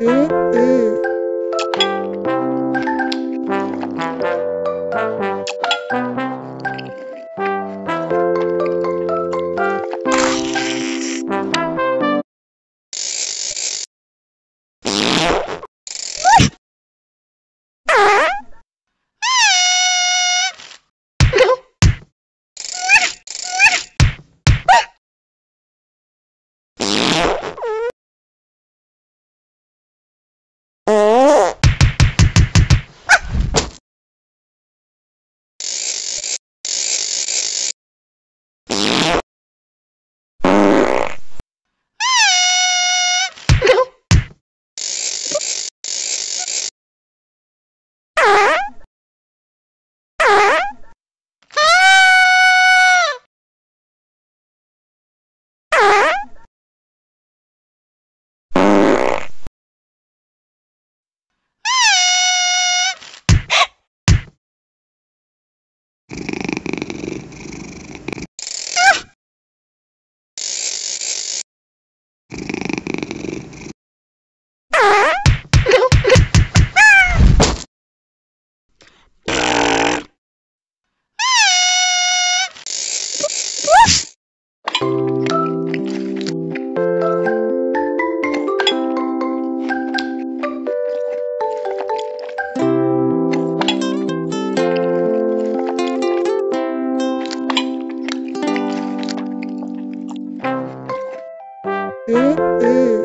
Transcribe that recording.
嗯嗯。嗯嗯。